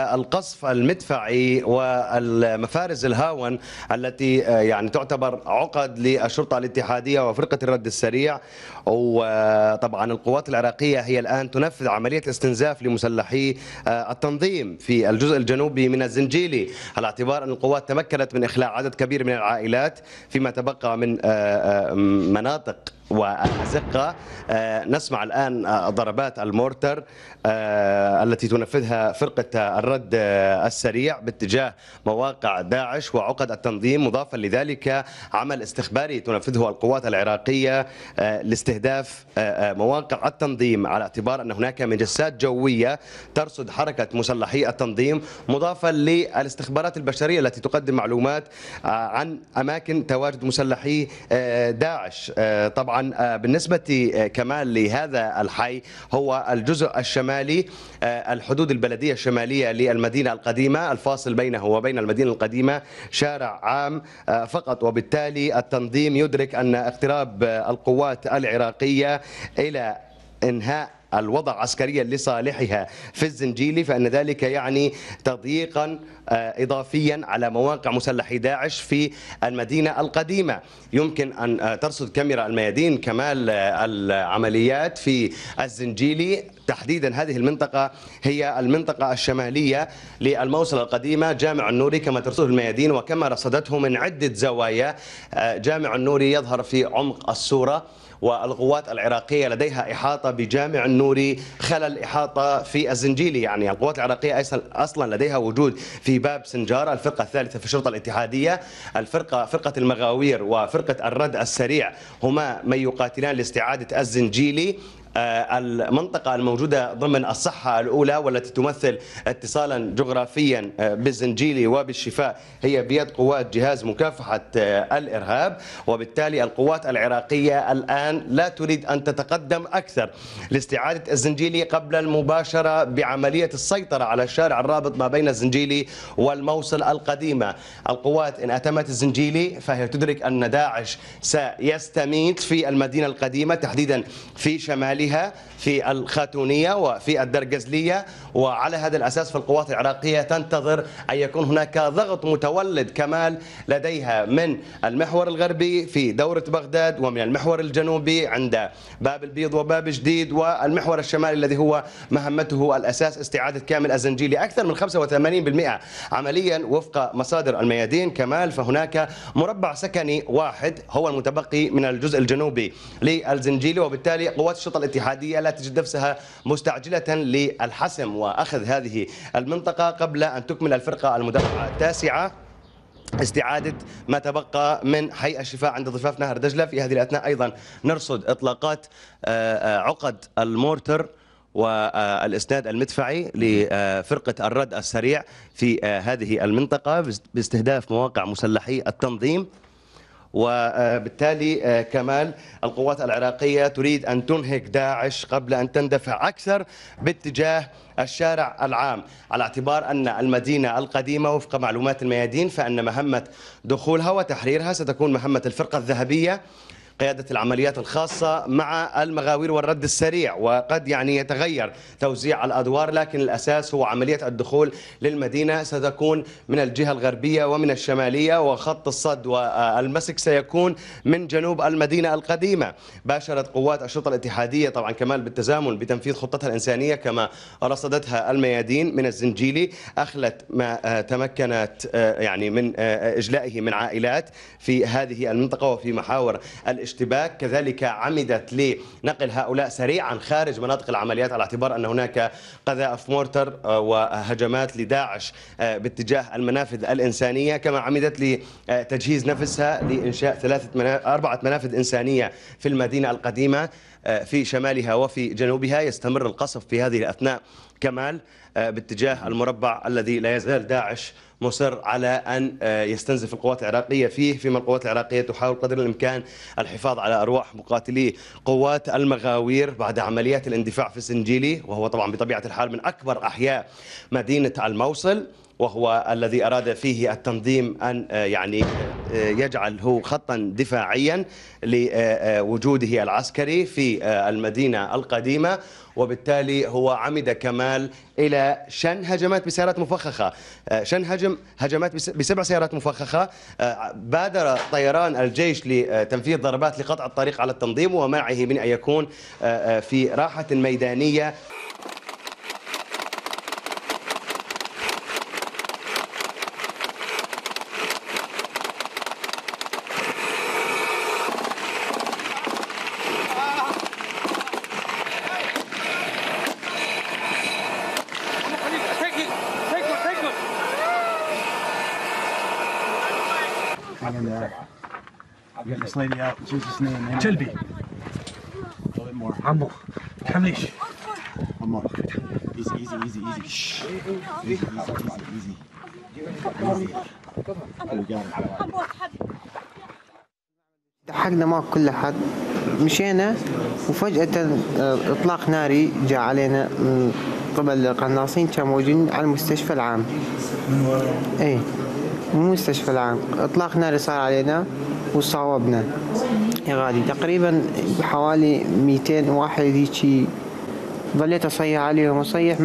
القصف المدفعي والمفارز الهاون التي يعني تعتبر عقد للشرطة الاتحادية وفرقة الرد السريع. وطبعا القوات العراقية هي الآن تنفذ عملية استنزاف لمسلحي التنظيم في الجزء الجنوبي من الزنجيلي. على اعتبار أن القوات تمكنت من إخلاء عدد كبير من العائلات فيما تبقى من مناطق والأزقة نسمع الآن ضربات المورتر التي تنفذها فرقة الرد السريع باتجاه مواقع داعش وعقد التنظيم مضافا لذلك عمل استخباري تنفذه القوات العراقية لاستهداف مواقع التنظيم على اعتبار أن هناك مجسات جوية ترصد حركة مسلحي التنظيم مضافا للاستخبارات البشرية التي تقدم معلومات عن أماكن تواجد مسلحي داعش. طبعا بالنسبة كمان لهذا الحي هو الجزء الشمالي الحدود البلدية الشمالية للمدينة القديمة الفاصل بينه وبين المدينة القديمة شارع عام فقط. وبالتالي التنظيم يدرك أن اقتراب القوات العراقية إلى إنهاء الوضع عسكريا لصالحها في الزنجيلي فإن ذلك يعني تضييقا اضافيا على مواقع مسلحي داعش في المدينة القديمة. يمكن أن ترصد كاميرا الميادين كمال العمليات في الزنجيلي. تحديدا هذه المنطقة هي المنطقة الشمالية للموصله القديمة جامع النوري كما ترصده الميادين وكما رصدته من عدة زوايا. جامع النوري يظهر في عمق الصورة. والقوات العراقية لديها إحاطة بجامع النوري خلل إحاطة في الزنجيلي. يعني القوات العراقية أصلا لديها وجود في باب سنجار الفرقة الثالثة في الشرطة الاتحادية. الفرقة فرقة المغاوير وفرقة الرد السريع هما من يقاتلان لاستعادة الزنجيلي. المنطقة الموجودة ضمن الصحة الأولى والتي تمثل اتصالا جغرافيا بالزنجيلي وبالشفاء هي بيد قوات جهاز مكافحة الإرهاب. وبالتالي القوات العراقية الآن لا تريد أن تتقدم أكثر. لاستعادة الزنجيلي قبل المباشرة بعملية السيطرة على الشارع الرابط ما بين الزنجيلي والموصل القديمة. القوات إن أتمت الزنجيلي فهي تدرك أن داعش سيستميت في المدينة القديمة تحديدا في شمال أهلها في الخاتونية وفي الدرقزلية وعلى هذا الأساس فالقوات العراقية تنتظر أن يكون هناك ضغط متولد كمال لديها من المحور الغربي في دورة بغداد ومن المحور الجنوبي عند باب البيض وباب جديد والمحور الشمالي الذي هو مهمته الأساس استعادة كامل الزنجيلي. أكثر من 85% عمليا وفق مصادر الميادين. كمال فهناك مربع سكني واحد هو المتبقي من الجزء الجنوبي للزنجيلي وبالتالي قوات الشرطة الاتحادية لا تجد نفسها مستعجلة للحسم وأخذ هذه المنطقة قبل أن تكمل الفرقة المدرعة التاسعة. استعادة ما تبقى من حي الشفاء عند ضفاف نهر دجلة. في هذه الأثناء أيضا نرصد إطلاقات عقد المورتر والإسناد المدفعي لفرقة الرد السريع في هذه المنطقة باستهداف مواقع مسلحي التنظيم. وبالتالي كمال القوات العراقية تريد أن تنهك داعش قبل أن تندفع أكثر باتجاه الشارع العام. على اعتبار أن المدينة القديمة وفق معلومات الميادين فأن مهمة دخولها وتحريرها ستكون مهمة الفرقة الذهبية قيادة العمليات الخاصة مع المغاوير والرد السريع وقد يعني يتغير توزيع الأدوار لكن الأساس هو عملية الدخول للمدينة. ستكون من الجهة الغربية ومن الشمالية وخط الصد والمسك سيكون من جنوب المدينة القديمة. باشرت قوات الشرطة الاتحادية طبعا كمال بالتزامن بتنفيذ خطتها الإنسانية كما رصدتها الميادين من الزنجيلي. أخلت ما تمكنت يعني من إجلائه من عائلات في هذه المنطقة وفي محاور الاشتباك كذلك عمدت لنقل هؤلاء سريعا خارج مناطق العمليات على اعتبار أن هناك قذائف مورتر وهجمات لداعش باتجاه المنافذ الإنسانية كما عمدت لتجهيز نفسها لإنشاء ثلاثة منافذ أربعة منافذ إنسانية في المدينة القديمة في شمالها وفي جنوبها. يستمر القصف في هذه الأثناء كمال باتجاه المربع الذي لا يزال داعش مصر على أن يستنزف القوات العراقية فيه فيما القوات العراقية تحاول قدر الإمكان الحفاظ على أرواح مقاتلي قوات المغاوير بعد عمليات الاندفاع في السنجيلي وهو طبعا بطبيعة الحال من أكبر أحياء مدينة الموصل وهو الذي أراد فيه التنظيم أن يعني يجعل هو خطا دفاعيا لوجوده العسكري في المدينة القديمة وبالتالي هو عمد كمال إلى شن هجمات بسيارات مفخخة. شن هجم هجمات بسبع سيارات مفخخة. بادر طيران الجيش لتنفيذ ضربات لقطع الطريق على التنظيم ومنعه من أن يكون في راحة ميدانية Take it! Take it! Take it! Hang in there. I'll get this lady out in Jesus' name. Amen. جلبي A little bit more. عمو تحمليش One more. Easy, easy, easy, easy. Shh. Easy, easy, easy, easy. Easy. We got it. لحقنا معه كل حد مشينا وفجأة آه، إطلاق ناري جاء علينا من قبل القناصين كانوا موجودين على المستشفى العام إيه المستشفى العام. إطلاق ناري صار علينا وصاوبنا يا غالي تقريبا حوالي 200 واحد هيجي. ظليت أصيح عليهم أصيح